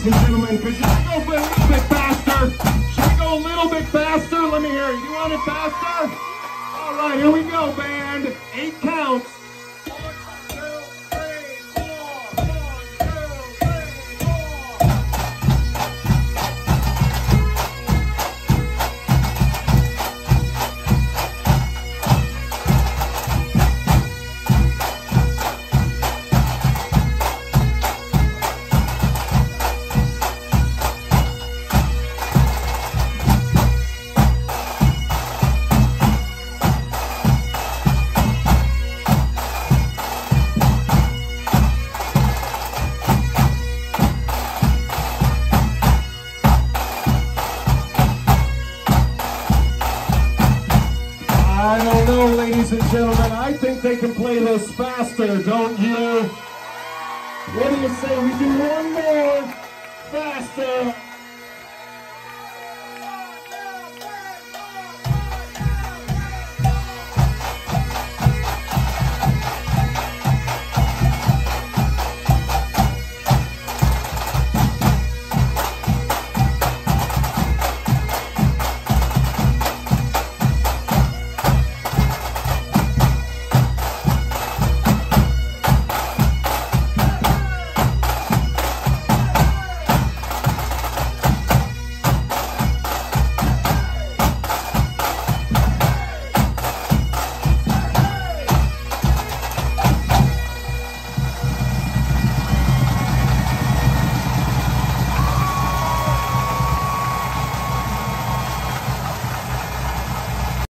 ladies and gentlemen, because should go a little bit faster? Should I go a little bit faster? Let me hear you. You want it faster? All right, here we go, band. Eight counts. I don't know, ladies and gentlemen. I think they can play this faster, don't you? What do you say we do one more faster?